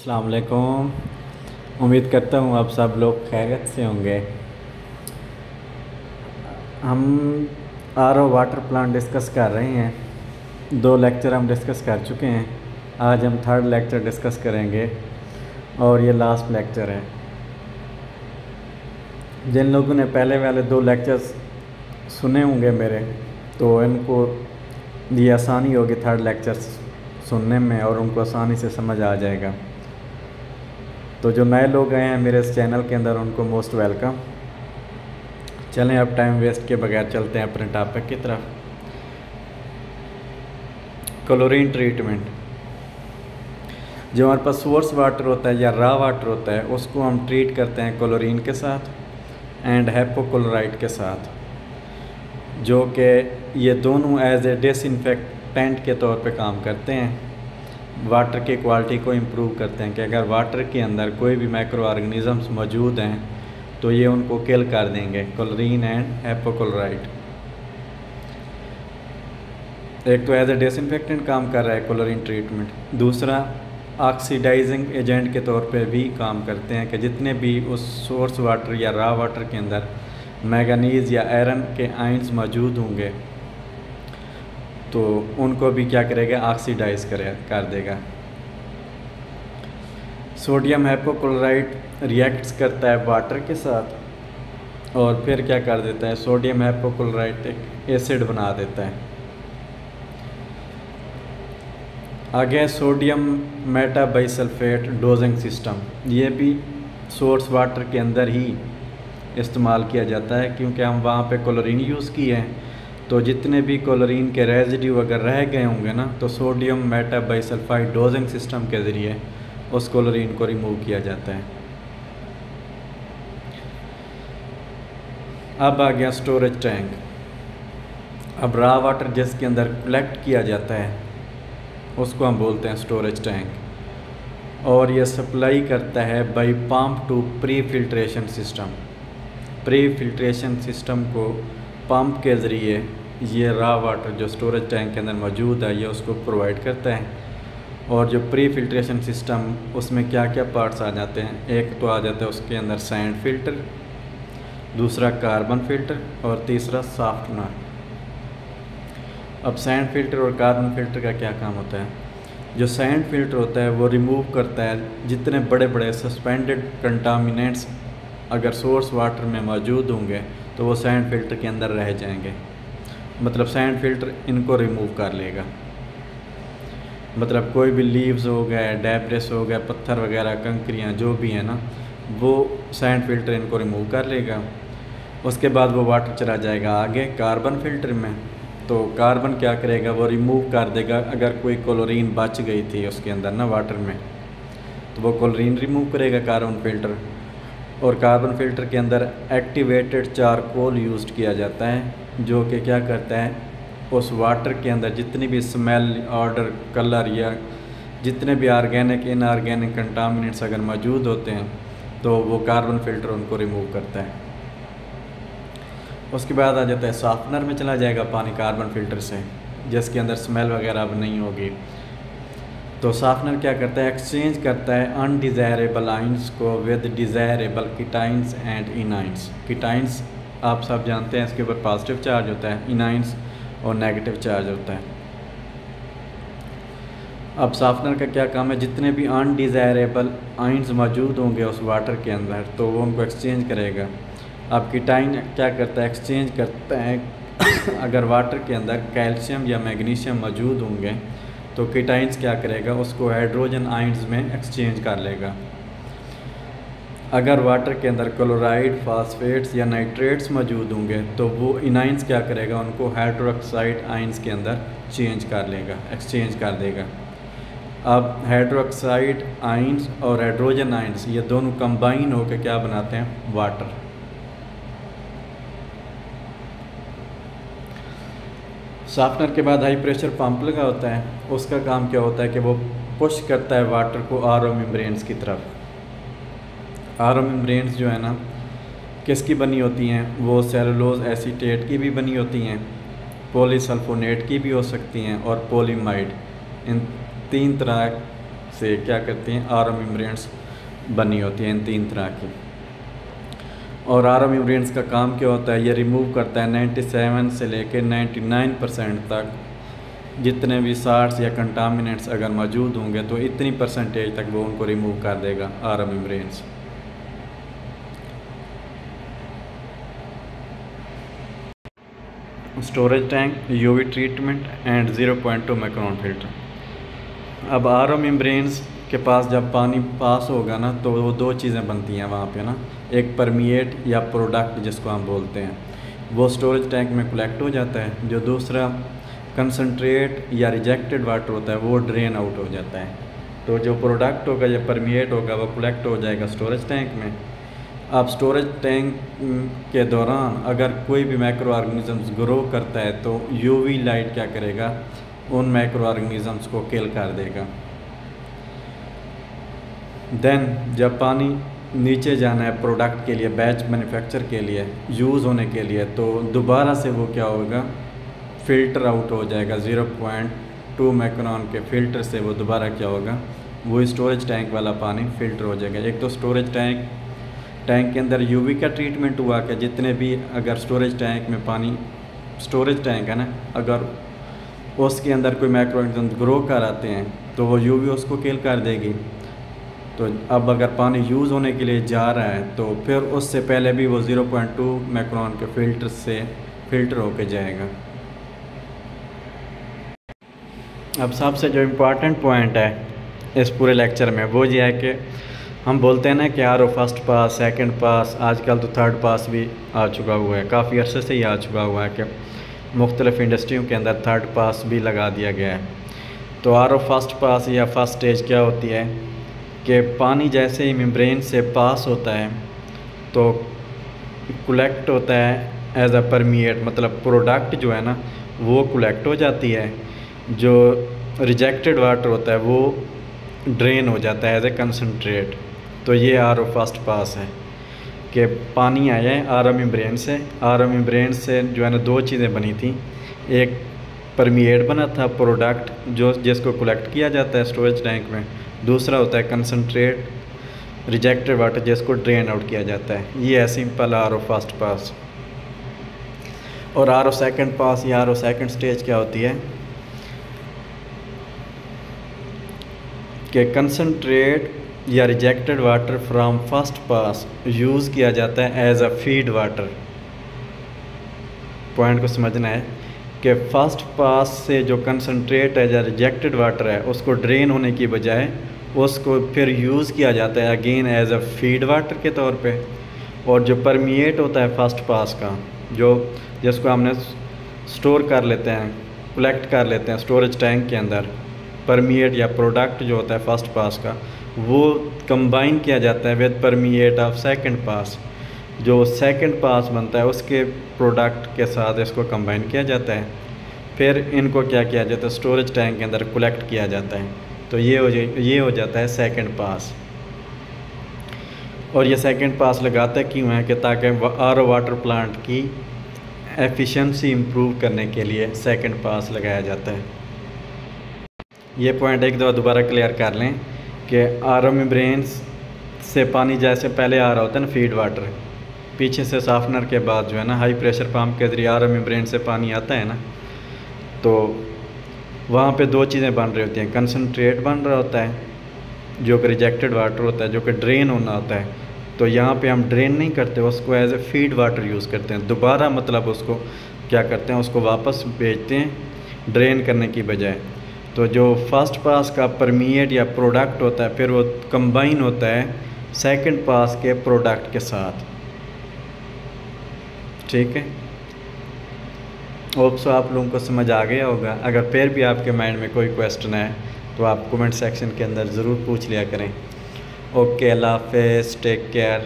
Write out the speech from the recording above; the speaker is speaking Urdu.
السلام علیکم۔ امید کرتا ہوں آپ سب لوگ خیریت سے ہوں گے۔ ہم R O water plant discuss کر رہے ہیں۔ دو لیکچر ہم ڈسکس کر چکے ہیں۔ آج ہم تھرڈ لیکچر ڈسکس کریں گے۔ اور یہ لاسٹ لیکچر ہے۔ جن لوگوں نے پہلے والے دو لیکچرز سنے ہوں گے میرے، تو ان کو یہ آسانی ہوگی تھرڈ لیکچر سننے میں اور ان کو آسانی سے سمجھ آ جائے گا۔ تو جو نئے لوگ آئے ہیں میرے اس چینل کے اندر، ان کو موسٹ ویلکم چلیں، اب ٹائم ویسٹ کے بغیر چلتے ہیں اپنے ٹاپک کی طرف. کلورین ٹریٹمنٹ جو ہمارے پاس سورس واٹر ہوتا ہے یا را واٹر ہوتا ہے، اس کو ہم ٹریٹ کرتے ہیں کلورین کے ساتھ اینڈ ہیپو کلورائٹ کے ساتھ، جو کہ یہ دونوں ایز اے ڈس انفیکٹنٹ کے طور پہ کام کرتے ہیں۔ واٹر کی کوالٹی کو امپروو کرتے ہیں کہ اگر واٹر کے اندر کوئی بھی مائکرو آرگنیزمس موجود ہیں تو یہ ان کو کل کر دیں گے، کلرین اینڈ ہیپوکلرائٹ ایک تو ایز اے ڈس انفیکٹنٹ کام کر رہا ہے کلورین ٹریٹمنٹ، دوسرا آکسیڈائزنگ ایجنٹ کے طور پہ بھی کام کرتے ہیں کہ جتنے بھی اس سورس واٹر یا را واٹر کے اندر میگنیز یا ایرن کے آئنس موجود ہوں گے تو ان کو بھی کیا کرے گا؟ آکسیڈائز کرے کر دے گا۔ سوڈیم ہیپوکلورائٹ ریئیکٹس کرتا ہے واٹر کے ساتھ اور پھر کیا کر دیتا ہے؟ سوڈیم ہیپوکلورائٹ ایک ایسڈ بنا دیتا ہے۔ آگے sodium meta by sulphate dosing system. یہ بھی سورس واٹر کے اندر ہی استعمال کیا جاتا ہے، کیونکہ ہم وہاں پہ کلورین یوز کیے ہیں۔ تو جتنے بھی کلورین کے ریزیڈیو اگر رہ گئے ہوں گے نا، تو sodium meta by sulphide dosing system کے ذریعے اس کلورین کو ریموو کیا جاتا ہے۔ اب آ گیا سٹوریج ٹینک اب را واٹر جس کے اندر کلیکٹ کیا جاتا ہے، اس کو ہم بولتے ہیں سٹوریج ٹینک اور یہ سپلائی کرتا ہے by pump to pre filtration system pre filtration system کو پمپ کے ذریعے یہ را واٹر جو سٹوریج ٹینک کے اندر موجود ہے، یہ اس کو پرووائڈ کرتا ہے اور جو پری فلٹریشن سسٹم اس میں کیا کیا پارٹس آ جاتے ہیں؟ ایک تو آ جاتا ہے اس کے اندر سینڈ فلٹر دوسرا کاربن فلٹر اور تیسرا سافٹنر اب سینڈ فلٹر اور کاربن فلٹر کا کیا کام ہوتا ہے؟ جو سینڈ فلٹر ہوتا ہے، وہ ریموو کرتا ہے جتنے بڑے بڑے سسپینڈڈ کنٹامینٹس اگر سورس واٹر میں موجود ہوں گے، تو وہ سینڈ فلٹر کے اندر رہ جائیں گے۔ مطلب سینڈ فلٹر ان کو ریموو کر لے گا۔ مطلب کوئی بھی لیوز ہو گئے ڈیبریس ہو گئے، پتھر وغیرہ، کنکریاں، جو بھی ہیں نا، وہ سینڈ فلٹر ان کو ریموو کر لے گا۔ اس کے بعد وہ واٹر چلا جائے گا آگے کاربن فلٹر میں۔ تو کاربن کیا کرے گا؟ وہ ریموو کر دے گا۔ اگر کوئی کلورین بچ گئی تھی اس کے اندر نا واٹر میں، تو وہ کلورین ریموو کرے گا کاربن فلٹر اور کاربن فلٹر کے اندر ایکٹیویٹڈ چارکول یوزڈ کیا جاتا ہے۔ جو کہ کیا کرتا ہے اس واٹر کے اندر جتنی بھی اسمیل آرڈر کلر یا جتنے بھی آرگینک ان آرگینک کنٹامنٹس اگر موجود ہوتے ہیں، تو وہ کاربن فلٹر ان کو ریموو کرتا ہے اس کے بعد آ جاتا ہے سافٹنر میں چلا جائے گا پانی کاربن فلٹر سے، جس کے اندر اسمیل وغیرہ اب نہیں ہوگی۔ تو سافٹنر کیا کرتا ہے ایکسچینج کرتا ہے ان ڈیزائریبل آئنس کو with desirable cations and anions cations آپ سب جانتے ہیں اس کے اوپر پازیٹیو چارج ہوتا ہے انائنس اور نیگیٹو چارج ہوتا ہے۔ اب سافٹنر کا کیا کام ہے؟ جتنے بھی ان ڈیزائریبل آئنس موجود ہوں گے اس واٹر کے اندر تو وہ ان کو ایکسچینج کرے گا۔ اب کیٹائن کیا کرتا ہے؟ ایکسچینج کرتا ہے۔ اگر واٹر کے اندر کیلشیم یا میگنیشیم موجود ہوں گے تو کیٹائنس کیا کرے گا؟ اس کو ہائیڈروجن آئنز میں ایکسچینج کر لے گا۔ اگر واٹر کے اندر کلورائڈ، فاسفیٹس یا نائٹریٹس موجود ہوں گے تو وہ انائنس کیا کرے گا؟ ان کو ہائیڈروکسائڈ آئنس کے اندر چینج کر لے گا ایکسچینج کر دے گا۔ اب ہائیڈروکسائڈ آئنس اور ہائیڈروجن آئنس یہ دونوں کمبائن ہو کے کیا بناتے ہیں؟ واٹر۔ سافٹنر کے بعد ہائی پریشر پمپ لگا ہوتا ہے۔ اس کا کام کیا ہوتا ہے کہ وہ پش کرتا ہے واٹر کو آر او ممبرینس کی طرف۔ آر او ممبرینس جو ہے نا، کس کی بنی ہوتی ہیں؟ وہ سیلولوز ایسیٹیٹ کی بھی بنی ہوتی ہیں پولی سلفونیٹ کی بھی ہو سکتی ہیں اور پولیمائڈ ان تین طرح سے کیا کرتی ہیں؟ آر ممبرینس بنی ہوتی ہیں ان تین طرح کی. اور آر ممبرینس کا کام کیا ہوتا ہے؟ یہ ریموو کرتا ہے نائنٹی سیون سے لے کے نائنٹی نائن پرسینٹ تک. جتنے بھی سارٹس یا کنٹامنٹس اگر موجود ہوں گے تو اتنی پرسنٹیج تک وہ ان کو ریموو کر دے گا R membrane storage tank U V treatment and zero point two micron filter اب آر او ممبرینس کے پاس جب پانی پاس ہوگا نا، تو وہ دو چیزیں بنتی ہیں وہاں پہ نا۔ ایک پرمیٹ یا پروڈکٹ جس کو ہم بولتے ہیں۔ وہ اسٹوریج ٹینک میں کلیکٹ ہو جاتا ہے۔ جو دوسرا کنسنٹریٹ یا ریجیکٹڈ واٹر ہوتا ہے، وہ ڈرین آؤٹ ہو جاتا ہے۔ تو جو پروڈکٹ ہوگا یا پرمیٹ ہوگا، وہ کلیکٹ ہو جائے گا اسٹوریج ٹینک میں۔ اب سٹوریج ٹینک کے دوران اگر کوئی بھی میکرو آرگنیزمز گرو کرتا ہے تو یو وی لائٹ کیا کرے گا؟ ان میکرو آرگنیزمز کو کل کر دے گا۔ دین جب پانی نیچے جانا ہے پروڈکٹ کے لیے بیچ مینوفیکچر کے لیے یوز ہونے کے لیے، تو دوبارہ سے وہ کیا ہوگا؟ فلٹر آؤٹ ہو جائے گا۔ زیرو پوائنٹ ٹو میکرون کے فلٹر سے وہ دوبارہ کیا ہوگا؟ وہ اسٹوریج ٹینک والا پانی فلٹر ہو جائے گا۔ ایک تو اسٹوریج ٹینک ٹینک کے اندر یو وی کا ٹریٹمنٹ ہوا کہ جتنے بھی اگر سٹوریج ٹینک میں پانی، سٹوریج ٹینک ہے نا، اگر اس کے اندر کوئی مائکرو گرو کر آتے ہیں تو وہ یو وی اس کو کل کر دے گی۔ تو اب اگر پانی یوز ہونے کے لیے جا رہا ہے تو پھر اس سے پہلے بھی وہ زیرو پوائنٹ ٹو میکرون کے فلٹر سے فلٹر ہو کے جائے گا۔ اب سب سے جو امپورٹنٹ پوائنٹ ہے اس پورے لیکچر میں وہ یہ ہے کہ ہم بولتے ہیں نا کہ R O first pass second pass آج کل تو تھرڈ پاس بھی آ چکا ہوا ہے۔ کافی عرصے سے ہی آ چکا ہوا ہے کہ مختلف انڈسٹریوں کے اندر تھرڈ پاس بھی لگا دیا گیا ہے۔ تو آر او فرسٹ پاس یا فرسٹ اسٹیج کیا ہوتی ہے کہ پانی جیسے ہی ممبرین سے پاس ہوتا ہے تو کولیکٹ ہوتا ہے ایز اے پرمیٹ مطلب پروڈکٹ جو ہے نا، وہ کولیکٹ ہو جاتی ہے۔ جو ریجیکٹڈ واٹر ہوتا ہے، وہ ڈرین ہو جاتا ہے ایز اے کنسنٹریٹ تو یہ آر او فسٹ پاس ہے کہ پانی آیا ہے آر ایم برین سے۔ آر ایم برین سے جو ہے نا دو چیزیں بنی تھیں۔ ایک پرمیٹ بنا تھا پروڈکٹ جو جس کو کلیکٹ کیا جاتا ہے اسٹوریج ٹینک میں۔ دوسرا ہوتا ہے کنسنٹریٹ ریجیکٹڈ واٹر جس کو ڈرین آؤٹ کیا جاتا ہے۔ یہ ہے simple R O first pass اور آر او سیکنڈ پاس یا آر او سیکنڈ سٹیج کیا ہوتی ہے؟ کہ کنسنٹریٹ یا rejected water from first pass use کیا جاتا ہے as a feed water point کو سمجھنا ہے کہ فسٹ پاس سے جو کنسنٹریٹ ہے یا ریجیکٹڈ واٹر ہے اس کو ڈرین ہونے کی بجائے اس کو پھر یوز کیا جاتا ہے again as a feed water کے طور پہ اور جو پرمیٹ ہوتا ہے فسٹ پاس کا، جو جس کو ہم نے سٹور کر لیتے ہیں کلیکٹ کر لیتے ہیں سٹوریج ٹینک کے اندر پرمیٹ یا پروڈکٹ جو ہوتا ہے فسٹ پاس کا۔ وہ کمبائن کیا جاتا ہے with permeate of second pass جو سیکنڈ پاس بنتا ہے، اس کے پروڈکٹ کے ساتھ اس کو کمبائن کیا جاتا ہے۔ پھر ان کو کیا کیا جاتا ہے؟ اسٹوریج ٹینک کے اندر کلیکٹ کیا جاتا ہے۔ تو یہ ہو یہ ہو جاتا ہے سیکنڈ پاس اور یہ سیکنڈ پاس لگاتا کیوں ہے؟ کہ تاکہ آر او واٹر پلانٹ کی ایفیشنسی امپروو کرنے کے لیے سیکنڈ پاس لگایا جاتا ہے۔ یہ پوائنٹ ایک دفعہ دوبارہ کلیئر کر لیں۔ کہ آر او برینس سے پانی جیسے پہلے آ رہا ہوتا ہے نا فیڈ واٹر پیچھے سے سافنر کے بعد جو ہے نا ہائی پریشر پمپ کے ذریعے آر او برین سے پانی آتا ہے نا۔ تو وہاں پہ دو چیزیں بن رہی ہوتی ہیں۔ کنسنٹریٹ بن رہا ہوتا ہے، جو کہ ریجیکٹڈ واٹر ہوتا ہے، جو کہ ڈرین ہونا ہوتا ہے۔ تو یہاں پہ ہم ڈرین نہیں کرتے، اس کو as a feed water use کرتے ہیں۔ دوبارہ مطلب اس کو کیا کرتے ہیں؟ اس کو واپس بھیجتے ہیں ڈرین کرنے کی بجائے۔ تو جو فرسٹ پاس کا پرمیٹ یا پروڈکٹ ہوتا ہے، پھر وہ کمبائن ہوتا ہے سیکنڈ پاس کے پروڈکٹ کے ساتھ. ٹھیک ہے؟ اوپ سو آپ لوگوں کو سمجھ آ گیا ہوگا. اگر پھر بھی آپ کے مائنڈ میں کوئی کویسٹن ہے، تو آپ کومنٹ سیکشن کے اندر ضرور پوچھ لیا کریں. اوکے اللہ حافظ ٹیک کیئر